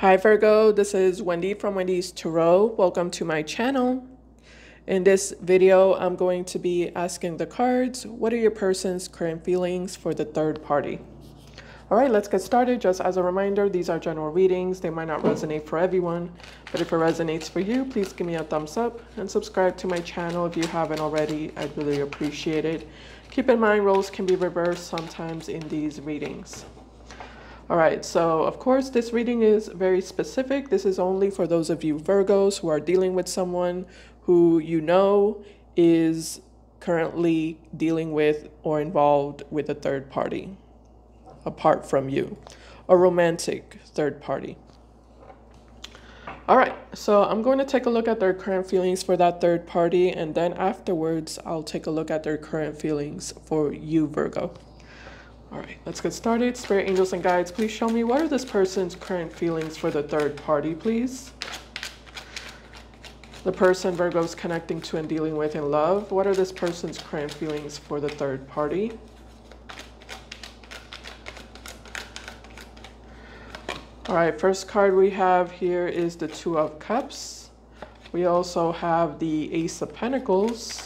Hi Virgo, this is Wendy from Wendy's Tarot. Welcome to my channel. In this video, I'm going to be asking the cards, what are your person's current feelings for the third party? All right, let's get started. Just as a reminder, these are general readings. They might not resonate for everyone, but if it resonates for you, please give me a thumbs up and subscribe to my channel if you haven't already. I'd really appreciate it. Keep in mind, roles can be reversed sometimes in these readings. All right, so of course, this reading is very specific. This is only for those of you Virgos who are dealing with someone who you know is currently dealing with or involved with a third party apart from you, a romantic third party. All right, so I'm going to take a look at their current feelings for that third party, and then afterwards, I'll take a look at their current feelings for you, Virgo. All right, let's get started. Spirit angels and guides, please show me what are this person's current feelings for the third party, please? The person Virgo's connecting to and dealing with in love, what are this person's current feelings for the third party? All right, first card we have here is the Two of Cups. We also have the Ace of Pentacles.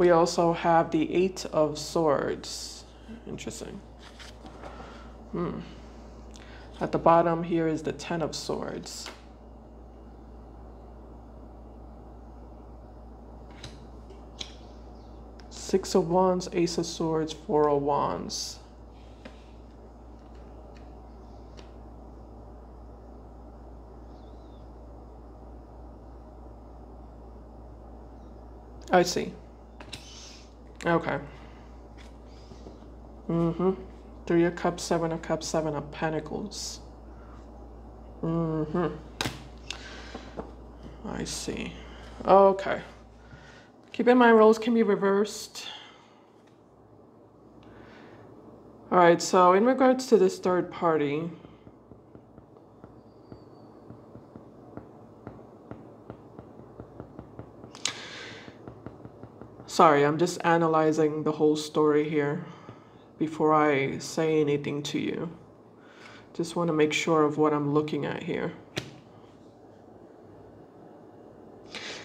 We also have the Eight of Swords. Interesting. Hmm. At the bottom here is the Ten of Swords. Six of Wands, Ace of Swords, Four of Wands. I see. Okay. Mm-hmm. Three of Cups, Seven of Cups, Seven of Pentacles. Mm-hmm. I see. Okay. Keep in mind, roles can be reversed. All right, so in regards to this third party, Sorry, I'm just analyzing the whole story here before I say anything to you. Just want to make sure of what I'm looking at here.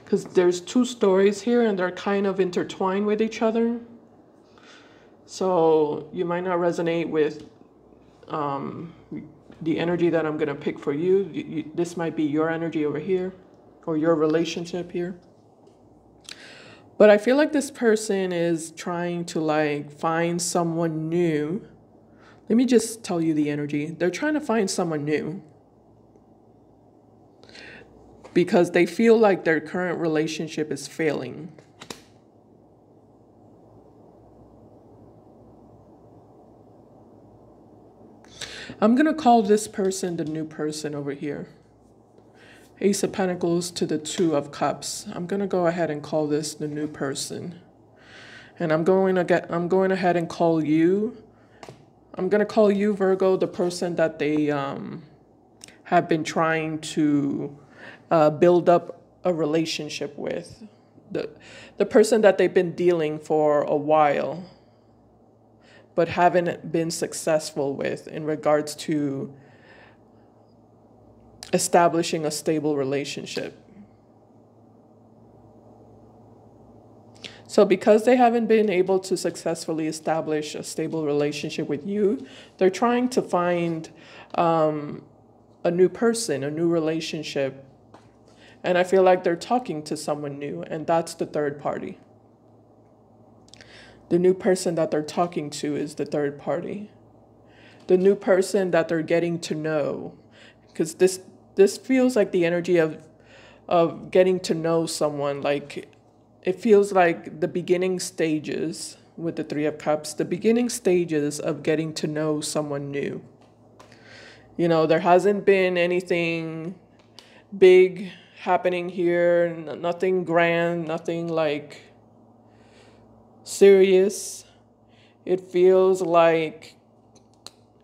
Because there's two stories here and they're kind of intertwined with each other. So you might not resonate with um, the energy that I'm going to pick for you. you, you this might be your energy over here or your relationship here. But I feel like this person is trying to like find someone new. Let me just tell you the energy. They're trying to find someone new. Because they feel like their current relationship is failing. I'm going to call this person the new person over here. Ace of Pentacles to the Two of Cups. I'm going to go ahead and call this the new person. And I'm going to get I'm going ahead and call you I'm going to call you Virgo the person that they um, have been trying to uh, build up a relationship with. The the person that they've been dealing for a while but haven't been successful with in regards to establishing a stable relationship. So because they haven't been able to successfully establish a stable relationship with you, they're trying to find um, a new person, a new relationship. And I feel like they're talking to someone new, and that's the third party. The new person that they're talking to is the third party. The new person that they're getting to know, because this this feels like the energy of of getting to know someone like it feels like the beginning stages with the 3 of cups the beginning stages of getting to know someone new. You know there hasn't been anything big happening here nothing grand nothing like serious. It feels like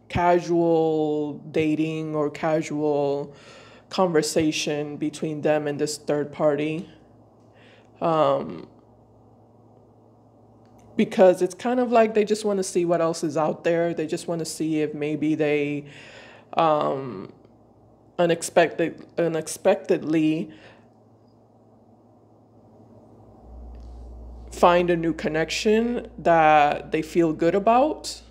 casual dating or casual conversation between them and this third party. Um, because it's kind of like they just want to see what else is out there. They just want to see if maybe they um, unexpected, unexpectedly find a new connection that they feel good about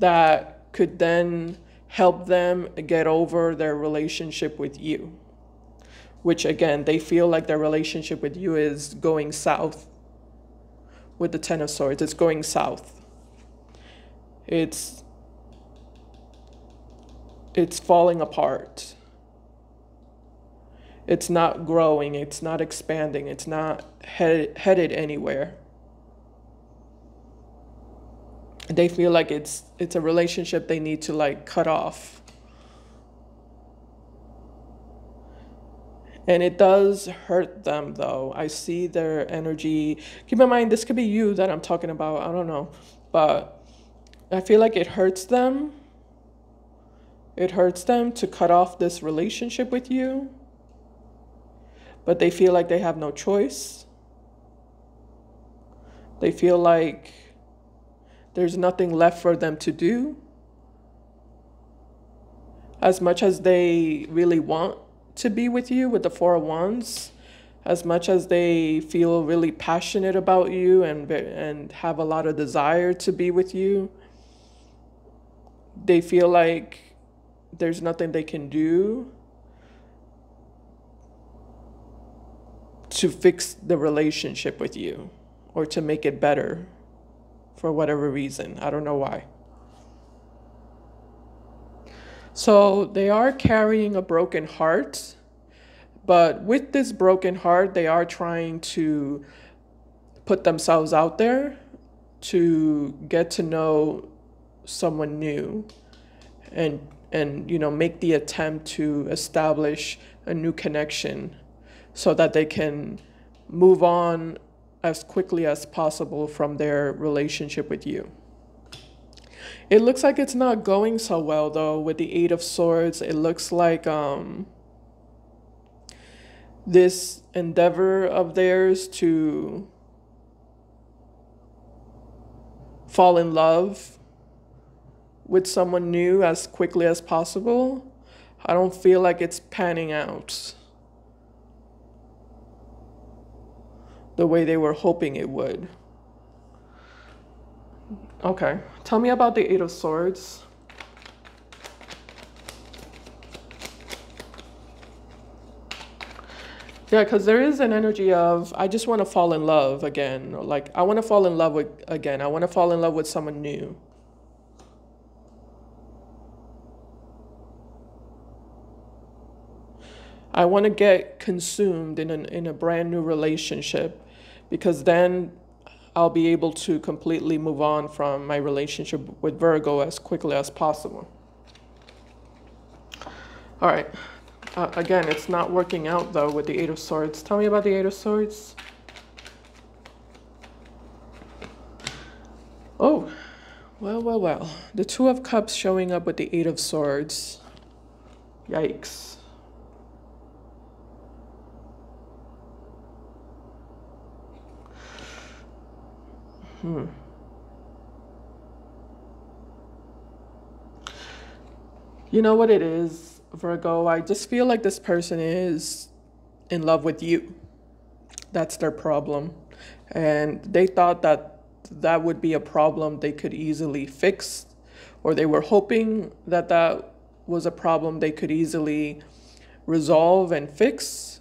that could then help them get over their relationship with you. Which again, they feel like their relationship with you is going south with the Ten of Swords. It's going south. It's it's falling apart. It's not growing, it's not expanding, it's not head, headed anywhere. They feel like it's it's a relationship they need to like cut off. And it does hurt them though. I see their energy. Keep in mind, this could be you that I'm talking about. I don't know. But I feel like it hurts them. It hurts them to cut off this relationship with you. But they feel like they have no choice. They feel like there's nothing left for them to do. As much as they really want to be with you with the Four of Wands, as much as they feel really passionate about you and, and have a lot of desire to be with you, they feel like there's nothing they can do to fix the relationship with you or to make it better for whatever reason. I don't know why. So they are carrying a broken heart, but with this broken heart, they are trying to put themselves out there to get to know someone new and and you know make the attempt to establish a new connection so that they can move on as quickly as possible from their relationship with you. It looks like it's not going so well though with the 8 of swords. It looks like um this endeavor of theirs to fall in love with someone new as quickly as possible, I don't feel like it's panning out the way they were hoping it would. Okay, tell me about the Eight of Swords. Yeah, because there is an energy of I just want to fall in love again. Like I want to fall in love with again. I want to fall in love with someone new. I want to get consumed in, an, in a brand new relationship because then I'll be able to completely move on from my relationship with Virgo as quickly as possible. All right. Uh, again, it's not working out though with the Eight of Swords. Tell me about the Eight of Swords. Oh, well, well, well. The Two of Cups showing up with the Eight of Swords. Yikes. Hmm. You know what it is, Virgo? I just feel like this person is in love with you. That's their problem. And they thought that that would be a problem they could easily fix, or they were hoping that that was a problem they could easily resolve and fix.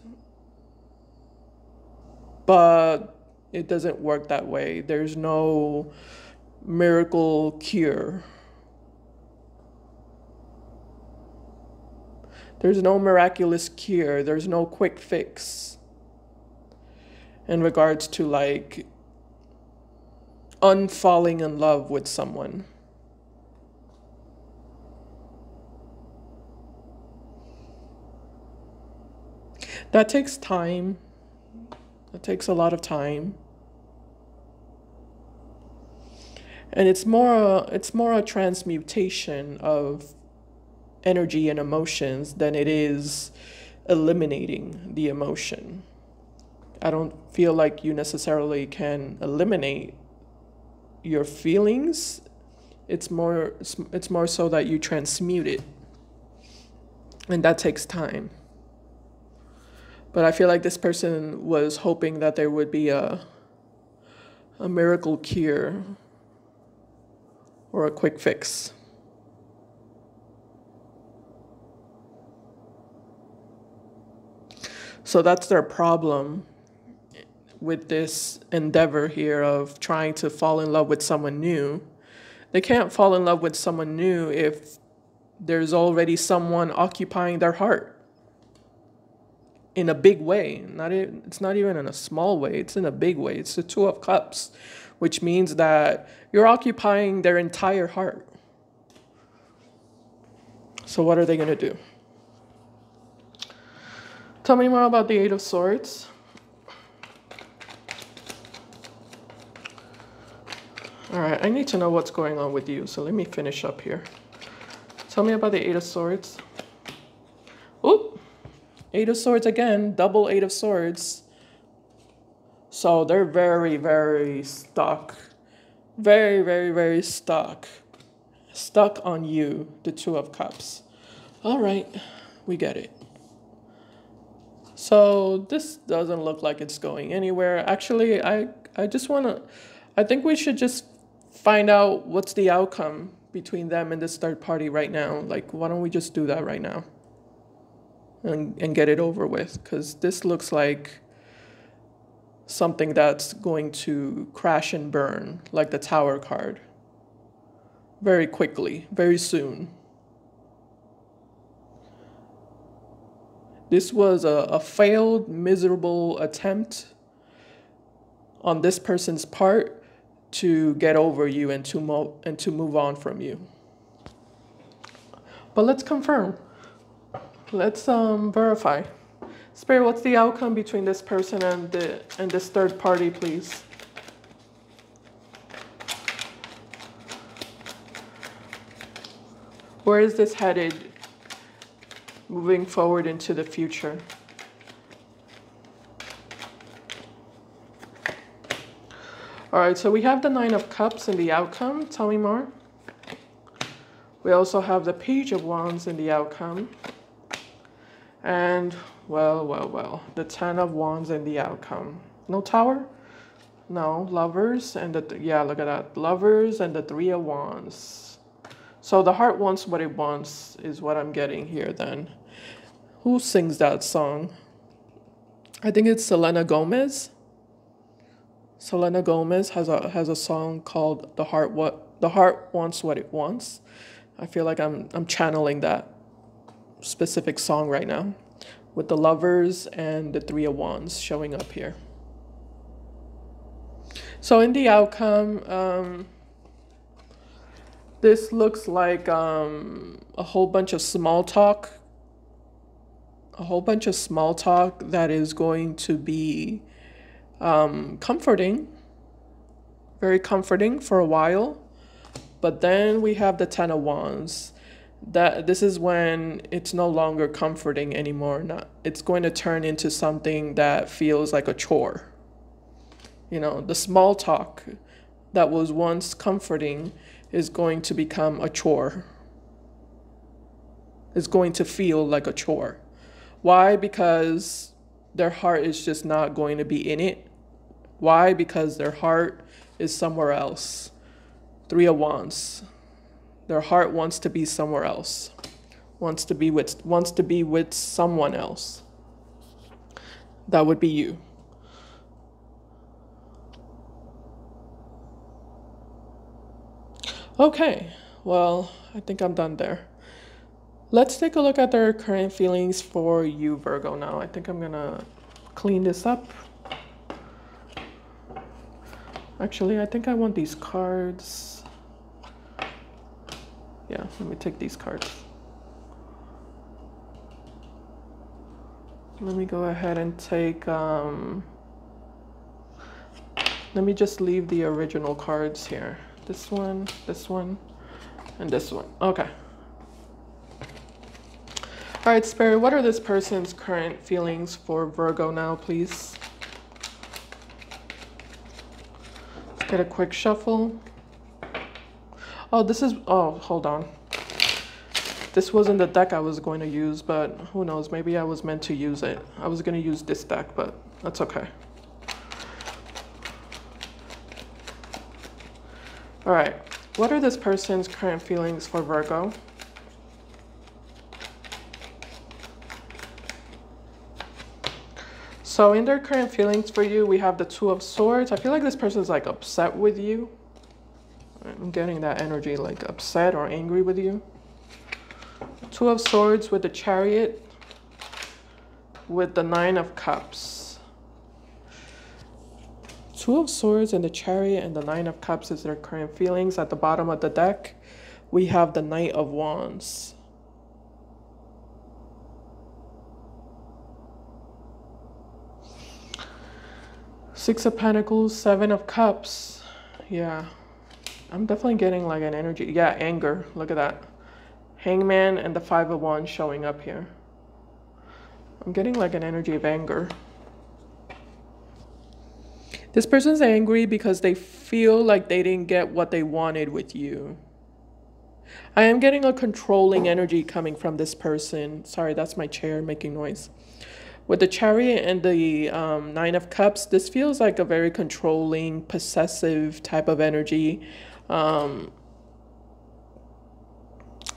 But it doesn't work that way. There's no miracle cure. There's no miraculous cure. There's no quick fix in regards to like unfalling in love with someone. That takes time. That takes a lot of time. And it's more a, it's more a transmutation of energy and emotions than it is eliminating the emotion. I don't feel like you necessarily can eliminate your feelings It's more it's, it's more so that you transmute it. And that takes time. But I feel like this person was hoping that there would be a a miracle cure or a quick fix. So that's their problem with this endeavor here of trying to fall in love with someone new. They can't fall in love with someone new if there's already someone occupying their heart in a big way. Not even, it's not even in a small way, it's in a big way. It's the Two of Cups, which means that you're occupying their entire heart. So, what are they going to do? Tell me more about the Eight of Swords. All right, I need to know what's going on with you, so let me finish up here. Tell me about the Eight of Swords. Oop, Eight of Swords again, double Eight of Swords. So they're very, very stuck. Very, very, very stuck. Stuck on you, the Two of Cups. All right, we get it. So this doesn't look like it's going anywhere. Actually, I, I just want to, I think we should just find out what's the outcome between them and this third party right now. Like, why don't we just do that right now? And, and get it over with? Because this looks like something that's going to crash and burn, like the tower card. Very quickly, very soon. This was a, a failed, miserable attempt on this person's part to get over you and to, mo- and to move on from you. But let's confirm. Let's um, verify. Spirit, what's the outcome between this person and, the, and this third party, please? Where is this headed? moving forward into the future. All right, so we have the Nine of Cups in the outcome. Tell me more. We also have the Page of Wands in the outcome. And, well, well, well, the Ten of Wands and the outcome. No Tower? No, Lovers and the, yeah, look at that. Lovers and the Three of Wands. So the heart wants what it wants is what I'm getting here then. Who sings that song? I think it's Selena Gomez. Selena Gomez has a has a song called The Heart What The Heart Wants What It Wants. I feel like I'm I'm channeling that specific song right now with the lovers and the three of wands showing up here. So in the outcome, um, this looks like um, a whole bunch of small talk. A whole bunch of small talk that is going to be um, comforting, very comforting for a while. But then we have the Ten of Wands. That this is when it's no longer comforting anymore. Not, it's going to turn into something that feels like a chore. You know, the small talk that was once comforting is going to become a chore. it's going to feel like a chore. Why? Because their heart is just not going to be in it. Why? Because their heart is somewhere else. Three of Wands. Their heart wants to be somewhere else. Wants to be with wants to be with someone else. That would be you. Okay, well, I think I'm done there. Let's take a look at their current feelings for you, Virgo, now. I think I'm gonna clean this up. Actually, I think I want these cards. Yeah, let me take these cards. Let me go ahead and take, um, let me just leave the original cards here this one, this one, and this one. Okay. All right, Spirit, what are this person's current feelings for Virgo now, please? Let's get a quick shuffle. Oh, this is, oh, hold on. This wasn't the deck I was going to use, but who knows, maybe I was meant to use it. I was going to use this deck, but that's okay. All right, what are this person's current feelings for Virgo? So in their current feelings for you, we have the Two of Swords. I feel like this person is like upset with you. I'm getting that energy like upset or angry with you. Two of Swords with the Chariot, with the Nine of Cups. Two of Swords and the Chariot and the Nine of Cups is their current feelings. At the bottom of the deck, we have the Knight of Wands. Six of Pentacles, Seven of Cups. Yeah, I'm definitely getting like an energy. Yeah, anger. Look at that. Hangman and the Five of Wands showing up here. I'm getting like an energy of anger. This person's angry because they feel like they didn't get what they wanted with you. I am getting a controlling energy coming from this person. Sorry, that's my chair making noise. With the chariot and the um, nine of cups, this feels like a very controlling, possessive type of energy. Um,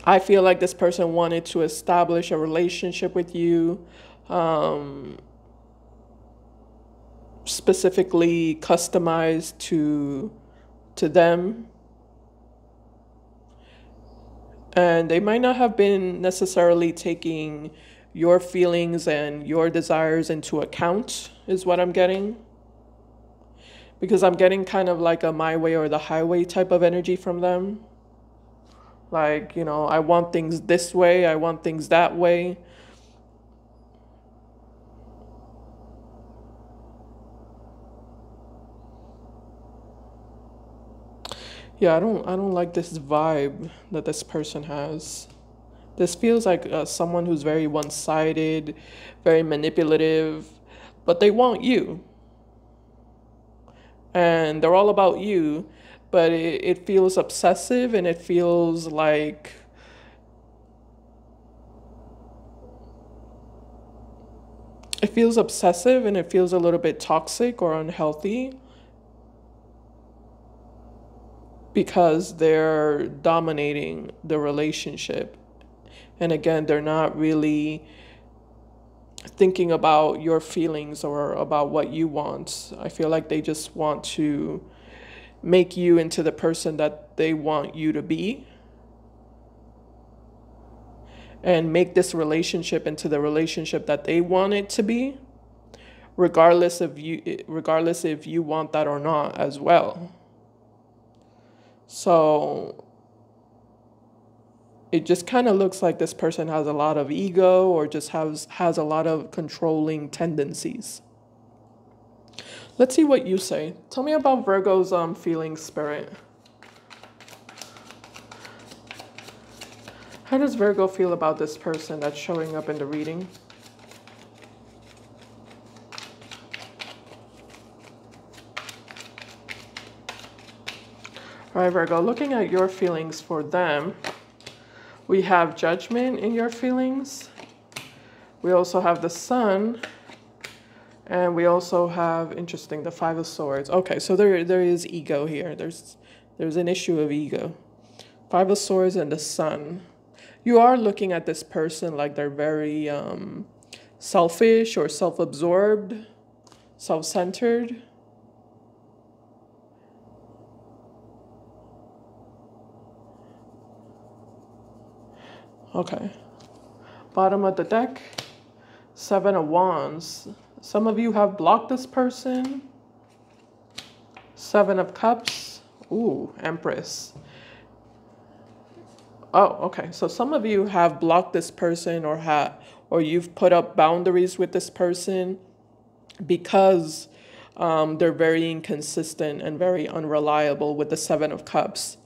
I feel like this person wanted to establish a relationship with you, um, specifically customized to to them. And they might not have been necessarily taking your feelings and your desires into account, is what I'm getting. Because I'm getting kind of like a my way or the highway type of energy from them. Like, you know, I want things this way, I want things that way. Yeah, I don't I don't like this vibe that this person has. This feels like uh, someone who's very one-sided, very manipulative, but they want you. And they're all about you but it, it feels obsessive and it feels like it feels obsessive and it feels a little bit toxic or unhealthy because they're dominating the relationship. And again, they're not really thinking about your feelings or about what you want. I feel like they just want to make you into the person that they want you to be and make this relationship into the relationship that they want it to be regardless of you regardless if you want that or not as well so it just kind of looks like this person has a lot of ego or just has has a lot of controlling tendencies Let's see what you say. Tell me about Virgo's um, feeling spirit. How does Virgo feel about this person that's showing up in the reading? All right, Virgo, looking at your feelings for them, we have judgment in your feelings. We also have the sun and we also have, interesting, the Five of Swords. Okay, so there, there is ego here. There's, there's an issue of ego. Five of Swords and the Sun. You are looking at this person like they're very um, selfish or self-absorbed, self-centered. Okay. Bottom of the deck, Seven of Wands. Some of you have blocked this person. Seven of Cups. Ooh, Empress. Oh, okay. So some of you have blocked this person or have or you've put up boundaries with this person because um, they're very inconsistent and very unreliable with the Seven of Cups.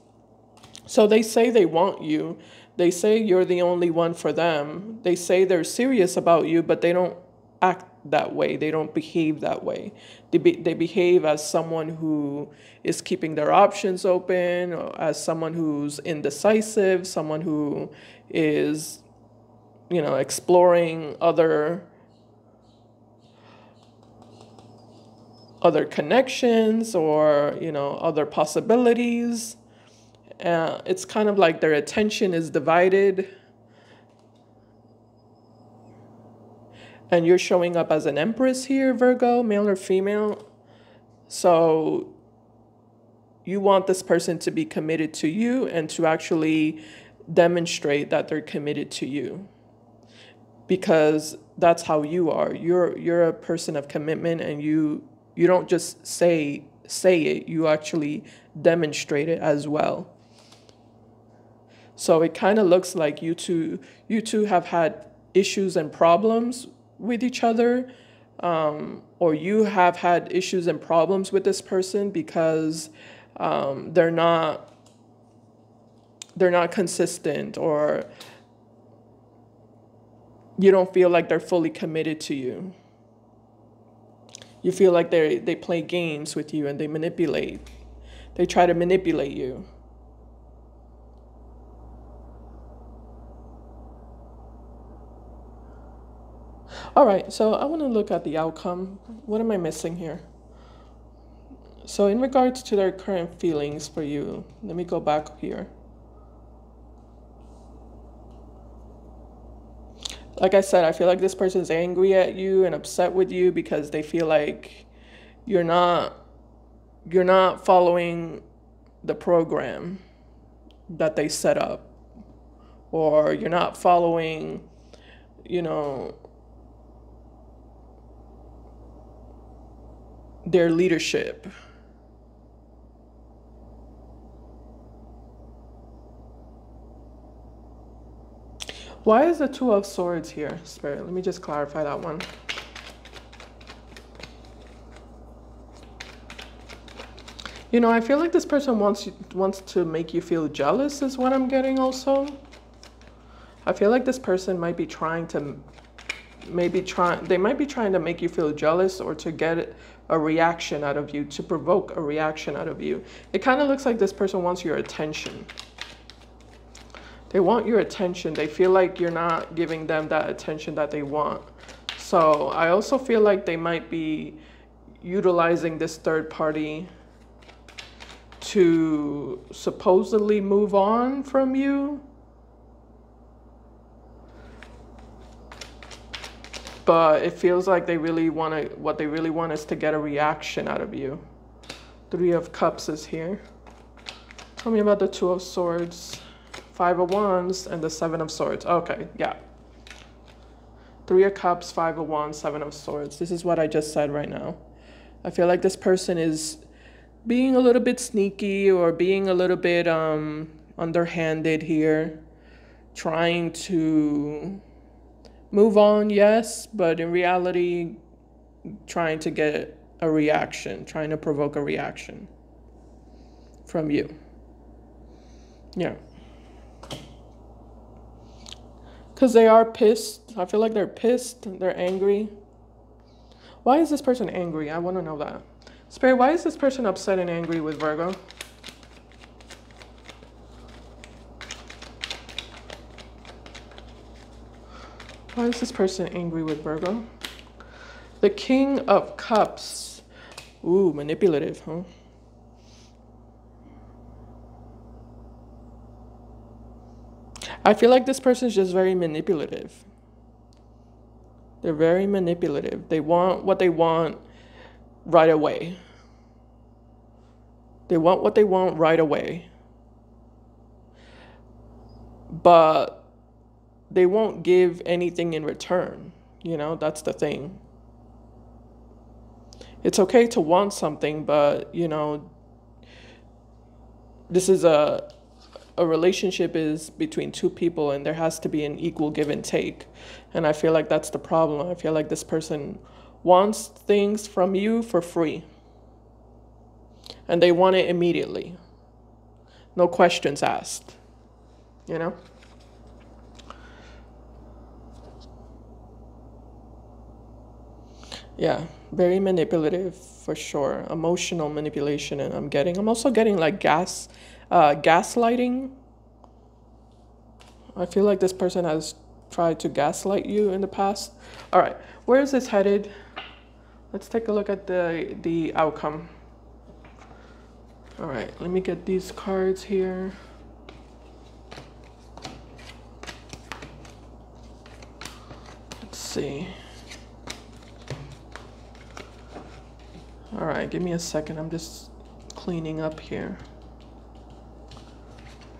So they say they want you. They say you're the only one for them. They say they're serious about you, but they don't act that way. They don't behave that way. They, be, they behave as someone who is keeping their options open, as someone who's indecisive, someone who is, you know, exploring other other connections or you know other possibilities. Uh, it's kind of like their attention is divided and you're showing up as an empress here, Virgo, male or female. So you want this person to be committed to you and to actually demonstrate that they're committed to you. Because that's how you are. You're you're a person of commitment and you you don't just say say it, you actually demonstrate it as well. So it kind of looks like you two you two have had issues and problems with each other um, or you have had issues and problems with this person because um, they're not they're not consistent or you don't feel like they're fully committed to you. You feel like they they play games with you and they manipulate they try to manipulate you All right, so I want to look at the outcome. What am I missing here? So in regards to their current feelings for you, let me go back here. Like I said, I feel like this person's angry at you and upset with you because they feel like you're not you're not following the program that they set up or you're not following you know their leadership. Why is the Two of Swords here, Spirit? Let me just clarify that one. You know, I feel like this person wants you, wants to make you feel jealous is what I'm getting also. I feel like this person might be trying to maybe trying they might be trying to make you feel jealous or to get a reaction out of you, to provoke a reaction out of you. It kind of looks like this person wants your attention. They want your attention. They feel like you're not giving them that attention that they want. So I also feel like they might be utilizing this third party to supposedly move on from you but it feels like they really want to, what they really want is to get a reaction out of you. Three of Cups is here. Tell me about the Two of Swords, Five of Wands, and the Seven of Swords. Okay, yeah. Three of Cups, Five of Wands, Seven of Swords. This is what I just said right now. I feel like this person is being a little bit sneaky or being a little bit um, underhanded here, trying to move on, yes, but in reality, trying to get a reaction, trying to provoke a reaction from you. Yeah. Because they are pissed. I feel like they're pissed. They're angry. Why is this person angry? I want to know that. Spirit, why is this person upset and angry with Virgo? Why is this person angry with Virgo? The King of Cups. Ooh, manipulative, huh? I feel like this person is just very manipulative. They're very manipulative. They want what they want right away. They want what they want right away. But they won't give anything in return. You know, that's the thing. It's okay to want something, but you know, this is a a relationship is between two people and there has to be an equal give and take. And I feel like that's the problem. I feel like this person wants things from you for free. And they want it immediately. No questions asked. You know? Yeah, very manipulative for sure. Emotional manipulation, and I'm getting. I'm also getting like gas, uh, gaslighting. I feel like this person has tried to gaslight you in the past. All right, where is this headed? Let's take a look at the the outcome. All right, let me get these cards here. Let's see. All right, give me a second. I'm just cleaning up here.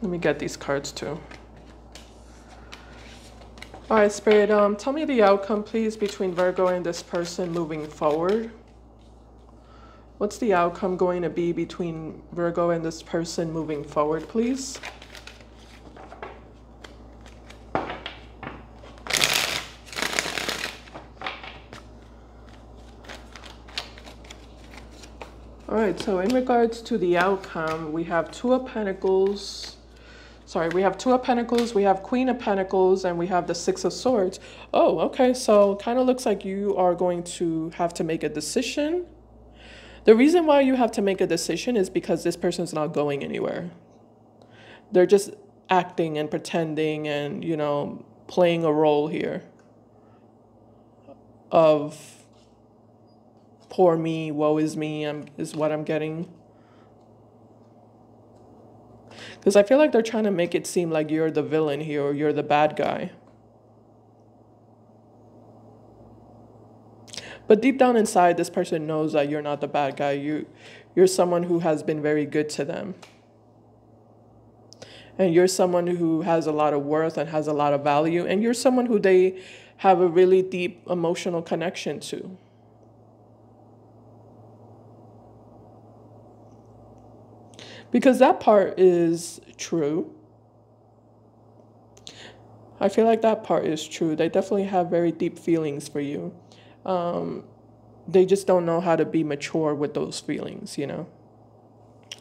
Let me get these cards too. All right, Spirit, um, tell me the outcome, please, between Virgo and this person moving forward. What's the outcome going to be between Virgo and this person moving forward, please? Right, so in regards to the outcome, we have Two of Pentacles. Sorry, we have Two of Pentacles, we have Queen of Pentacles, and we have the Six of Swords. Oh, okay, so kind of looks like you are going to have to make a decision. The reason why you have to make a decision is because this person's not going anywhere. They're just acting and pretending and, you know, playing a role here of poor me, woe is me, I'm, is what I'm getting. Because I feel like they're trying to make it seem like you're the villain here or you're the bad guy. But deep down inside, this person knows that you're not the bad guy. You, you're someone who has been very good to them. And you're someone who has a lot of worth and has a lot of value. And you're someone who they have a really deep emotional connection to. Because that part is true. I feel like that part is true. They definitely have very deep feelings for you. Um, they just don't know how to be mature with those feelings, you know?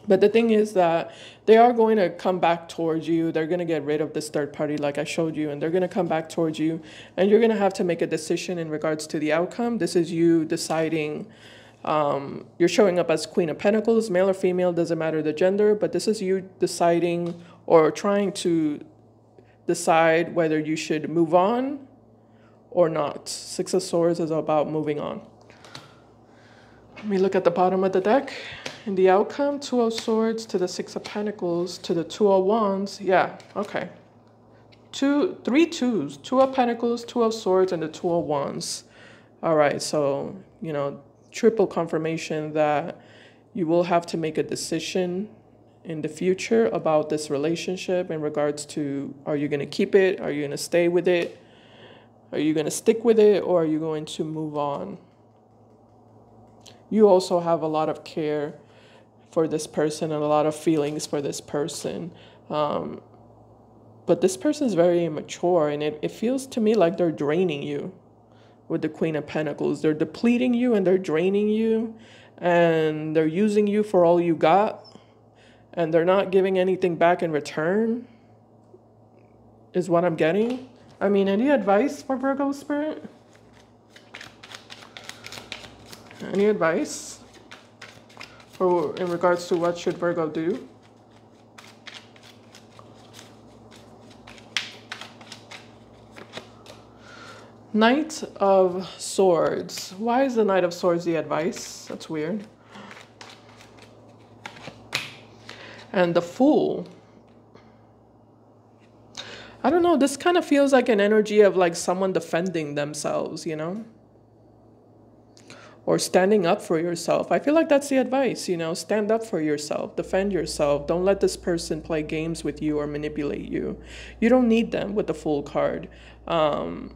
But the thing is that they are going to come back towards you. They're going to get rid of this third party, like I showed you, and they're going to come back towards you. And you're going to have to make a decision in regards to the outcome. This is you deciding um, you're showing up as Queen of Pentacles, male or female, doesn't matter the gender, but this is you deciding or trying to decide whether you should move on or not. Six of Swords is about moving on. Let me look at the bottom of the deck. And the outcome, Two of Swords to the Six of Pentacles to the Two of Wands. Yeah, okay. Two, three twos. Two of Pentacles, Two of Swords, and the Two of Wands. All right, so, you know, triple confirmation that you will have to make a decision in the future about this relationship in regards to are you going to keep it? Are you going to stay with it? Are you going to stick with it or are you going to move on? You also have a lot of care for this person and a lot of feelings for this person. Um, but this person is very immature and it, it feels to me like they're draining you with the Queen of Pentacles. They're depleting you and they're draining you and they're using you for all you got and they're not giving anything back in return is what I'm getting. I mean, any advice for Virgo spirit? Any advice for in regards to what should Virgo do? Knight of Swords. Why is the Knight of Swords the advice? That's weird. And the Fool. I don't know, this kind of feels like an energy of like someone defending themselves, you know? Or standing up for yourself. I feel like that's the advice, you know? Stand up for yourself, defend yourself. Don't let this person play games with you or manipulate you. You don't need them with the Fool card. Um,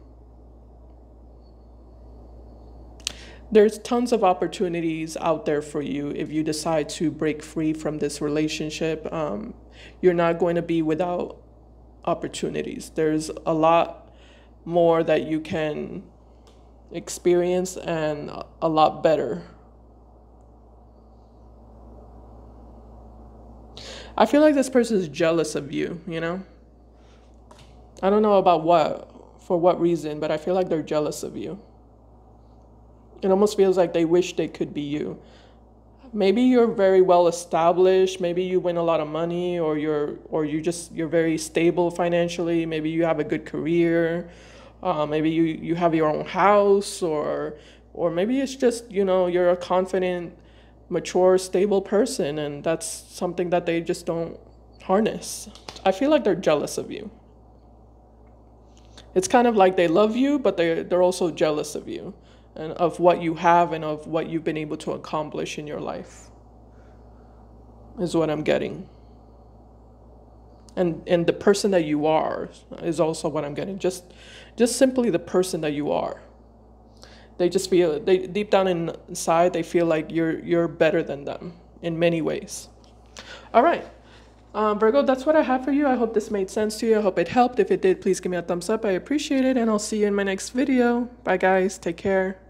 there's tons of opportunities out there for you if you decide to break free from this relationship. Um, you're not going to be without opportunities. There's a lot more that you can experience and a lot better. I feel like this person is jealous of you, you know? I don't know about what, for what reason, but I feel like they're jealous of you It almost feels like they wish they could be you. Maybe you're very well established, maybe you win a lot of money or you're or you just you're very stable financially, maybe you have a good career, uh, maybe you, you have your own house or or maybe it's just, you know, you're a confident, mature, stable person and that's something that they just don't harness. I feel like they're jealous of you. It's kind of like they love you, but they're, they're also jealous of you and of what you have and of what you've been able to accomplish in your life, is what I'm getting. And, and the person that you are is also what I'm getting. Just, just simply the person that you are. They just feel, they deep down inside, they feel like you're, you're better than them in many ways. All right. Um, Virgo, that's what I have for you. I hope this made sense to you. I hope it helped. If it did, please give me a thumbs up. I appreciate it, and I'll see you in my next video. Bye, guys. Take care.